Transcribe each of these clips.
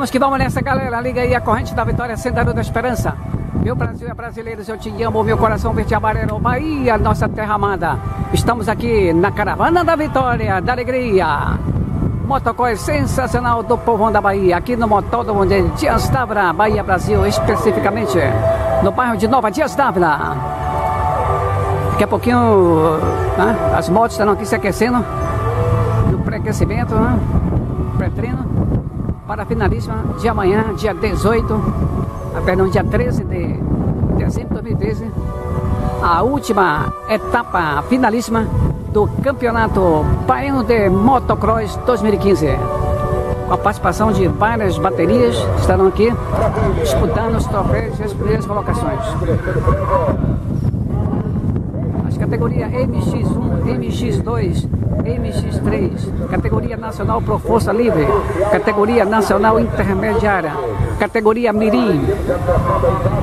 Vamos que vamos nessa, galera. Liga aí a corrente da vitória, Senador da Esperança. Meu Brasil é brasileiro, eu te amo, meu coração verde amarelo, Bahia, nossa terra amada. Estamos aqui na caravana da vitória, da alegria. Motocross sensacional do povão da Bahia, aqui no Motódromo de Dias D'Avra, Bahia, Brasil, especificamente no bairro de Nova Dias D'Avra. Daqui a pouquinho né, as motos estarão aqui se aquecendo no pré-aquecimento, né, pré-treino, para a finalíssima de amanhã, dia 18, ah, perdão, dia 13 de dezembro de 2013, a última etapa finalíssima do Campeonato Baiano de Motocross 2015. Com a participação de várias baterias estarão aqui disputando os troféus e as primeiras colocações. As categorias MX1, MX2, MX3, categoria nacional Pro Força Livre, categoria nacional intermediária, categoria Mirim,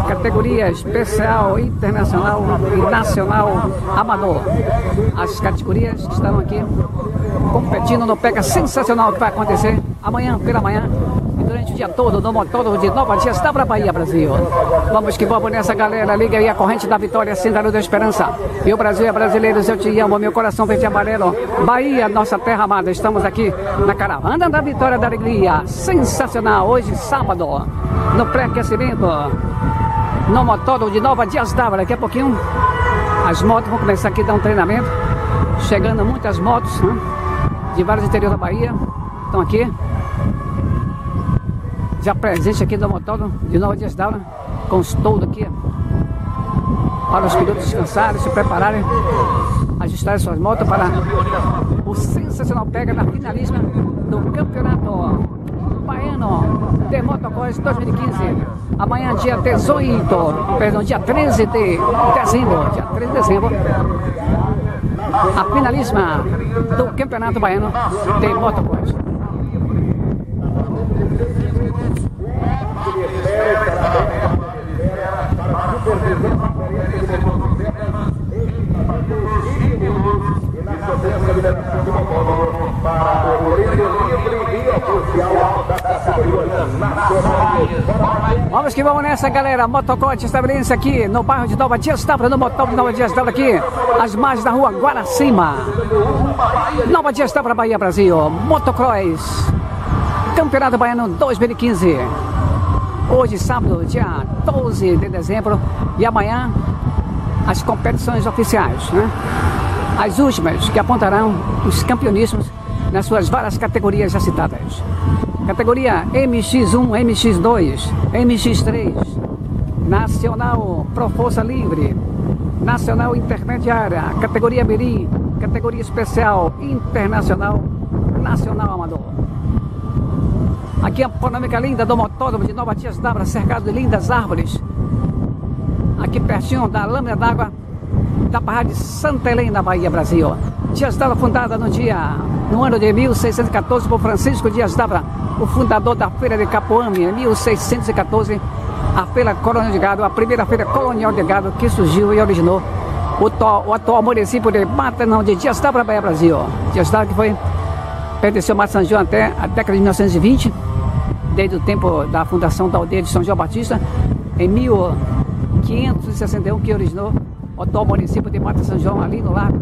categoria especial internacional e nacional amador. As categorias estão aqui competindo no PECA sensacional que vai acontecer amanhã pela manhã durante o dia todo no motor de Nova Dias da Bahia, Brasil. Vamos que vamos nessa galera, liga aí a corrente da vitória, Central da Esperança. E o Brasil é brasileiro, eu te amo, meu coração verde e amarelo. Bahia, nossa terra amada, estamos aqui na caravana da vitória da alegria. Sensacional, hoje sábado, no pré-aquecimento, no motor de Nova Dias d'Ávila. Daqui a pouquinho as motos vão começar aqui a dar um treinamento. Chegando muitas motos né, de vários interiores da Bahia. Estão aqui já presente aqui do motor de Nova Dias d'Ávila, com os toldos aqui, para os pilotos descansarem, se prepararem, ajustarem suas motos para o sensacional pega da finalíssima do Campeonato Baiano de Motocross 2015. Amanhã, dia 18, perdão, dia 13 de dezembro, dia 13 de dezembro, a finalíssima do Campeonato Baiano de Motocross. Vamos que vamos nessa, galera. Motocote estabelece aqui no bairro de Nova Dias D'Ávila, no motor de Nova Dias aqui, as margens da rua Guaracima. Nova Dias D'Ávila, Bahia, Brasil. Motocross. Campeonato Baiano 2015. Hoje, sábado, dia 12 de dezembro, e amanhã as competições oficiais, né? As últimas que apontarão os campeonismos nas suas várias categorias já citadas. Categoria MX1, MX2, MX3, Nacional Pro Força Livre, Nacional Intermediária, categoria Mirim, categoria Especial Internacional, Nacional Amador. Aqui a panorâmica linda do motódromo de Nova Tias d'Abra, cercado de lindas árvores. Aqui pertinho da lâmina d'água da Barra de Santa Helena, Bahia, Brasil. Dias d'Abra fundada no dia, no ano de 1614 por Francisco Dias d'Abra, o fundador da Feira de Capoame, em 1614, a Feira Colonial de Gado, a primeira Feira Colonial de Gado que surgiu e originou o, to, o atual município de Matanão de Dias d'Abra, Bahia, Brasil. Dias que foi pertenceu a São João até a década de 1920, desde o tempo da fundação da aldeia de São João Batista, em 1561, que originou o atual município de Mata São João, ali no Largo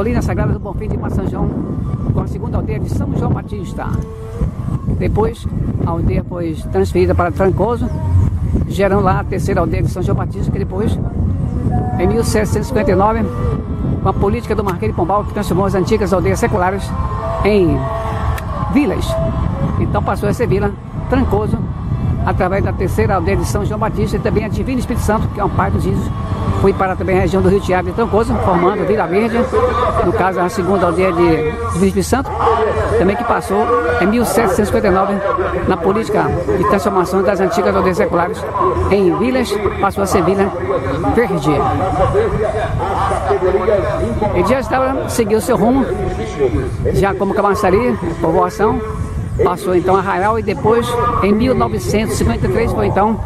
colina sagrada do Bonfim de João, com a segunda aldeia de São João Batista. Depois, a aldeia foi transferida para Trancoso, gerando lá a terceira aldeia de São João Batista, que depois, em 1759, com a política do Marquês de Pombal, que transformou as antigas aldeias seculares em vilas. Então passou a ser vila Trancoso, através da terceira aldeia de São João Batista e também a Divina Espírito Santo, que é um pai dos índios. Foi para também a região do Rio Tiago de Trancoso, formando Vila Verde, no caso a segunda aldeia de Divino Espírito Santo, também que passou em 1759 na política de transformação das antigas aldeias seculares em vilas, passou a ser Vila Verde. E Dias D'Ávila seguiu seu rumo, já como Camaçari, povoação, passou então a Arraial e depois, em 1953, foi então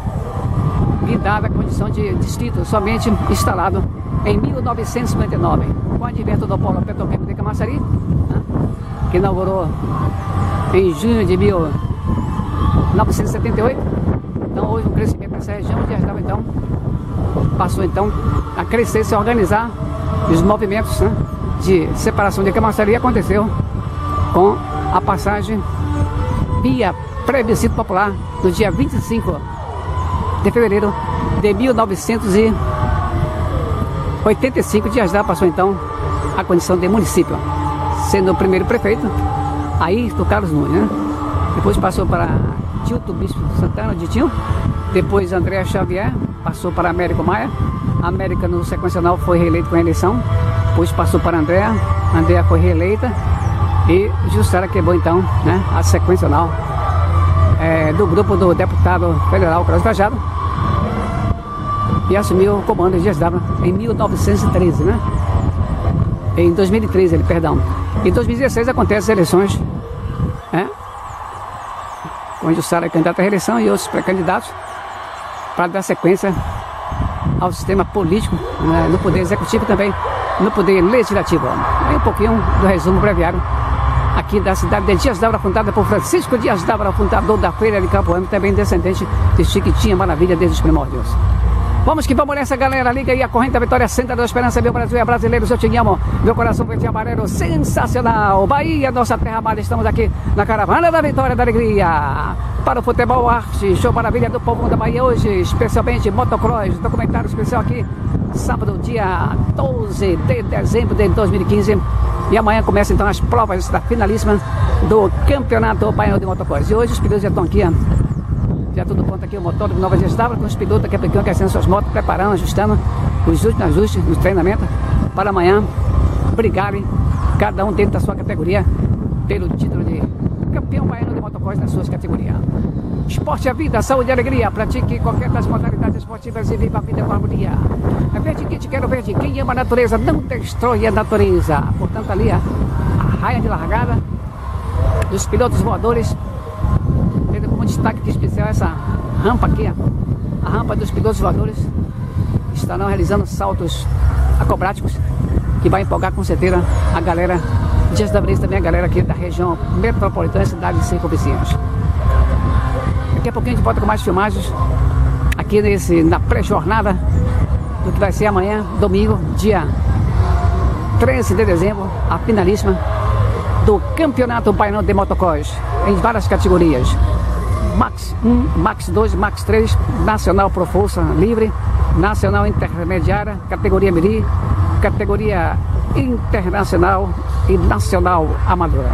dada a condição de distrito, somente instalado em 1959, com o advento do polo petroquímico de Camaçari, né, que inaugurou em junho de 1978. Então houve um crescimento nessa região de Asdaba, então passou então a crescer, se organizar os movimentos né, de separação de camaçaria aconteceu com a passagem via plebiscito popular no dia 25 de fevereiro de 1985. Dias da passou então a condição de município, sendo o primeiro prefeito aí do Carlos Nunes, né? Depois passou para Tilto Bispo Santana de depois André Xavier, passou para Américo Maia, América no sequencial foi reeleito com a eleição, depois passou para André, André foi reeleita e Jussara quebrou então né, a sequencial é, do grupo do deputado federal Carlos Cajado e assumiu o comando de GSW em 1913, né? Em 2013, ele, perdão. Em 2016 acontecem as eleições, né? Onde o Sara é candidato à reeleição e outros pré-candidatos para dar sequência ao sistema político, né? no poder executivo também, no poder legislativo. Aí um pouquinho do resumo breviário aqui da cidade de Dias d'Ávora, fundada por Francisco Dias d'Ávora, fundador da Feira de Campo Amo, também descendente de Chiquitinha Maravilha desde os primórdios. Vamos que vamos nessa, galera. Liga aí a corrente da vitória, Senta da Esperança, meu Brasil é brasileiro, eu te amo. Meu coração verde amarelo, sensacional. Bahia, nossa terra amada, estamos aqui na caravana da vitória da alegria. Para o futebol, arte, show maravilha do povo da Bahia hoje, especialmente motocross, documentário especial aqui, sábado, dia 12 de dezembro de 2015. E amanhã começam então as provas da finalíssima do Campeonato Baiano de Motocross. E hoje os pilotos já estão aqui, já tudo pronto aqui, o motor do Nova estava com os pilotos aqui aplicando, aquecendo suas motos, preparando, ajustando os últimos ajustes no treinamento para amanhã brigarem, cada um dentro da sua categoria, pelo título de campeão baiano de motocross nas suas categorias. Esporte é vida, saúde e alegria. Pratique qualquer das modalidades esportivas e viva a vida com harmonia. É verde que te quero verde. Quem ama a natureza não destrói a natureza. Portanto, ali a, a raia de largada dos pilotos voadores. Tendo como destaque de especial essa rampa aqui, a rampa dos pilotos voadores. Estarão realizando saltos acrobáticos que vai empolgar com certeza a galera Dias da Brisa também a galera aqui da região metropolitana, cidade de Cinco Vizinhos. Daqui a pouquinho a gente volta com mais filmagens aqui nesse, na pré-jornada do que vai ser amanhã, domingo, dia 13 de dezembro, a finalíssima do Campeonato Baiano de Motocross, em várias categorias. Max 1, Max 2, Max 3, Nacional Pro Força Livre, Nacional Intermediária, categoria Miri, categoria Internacional e Nacional Amadora.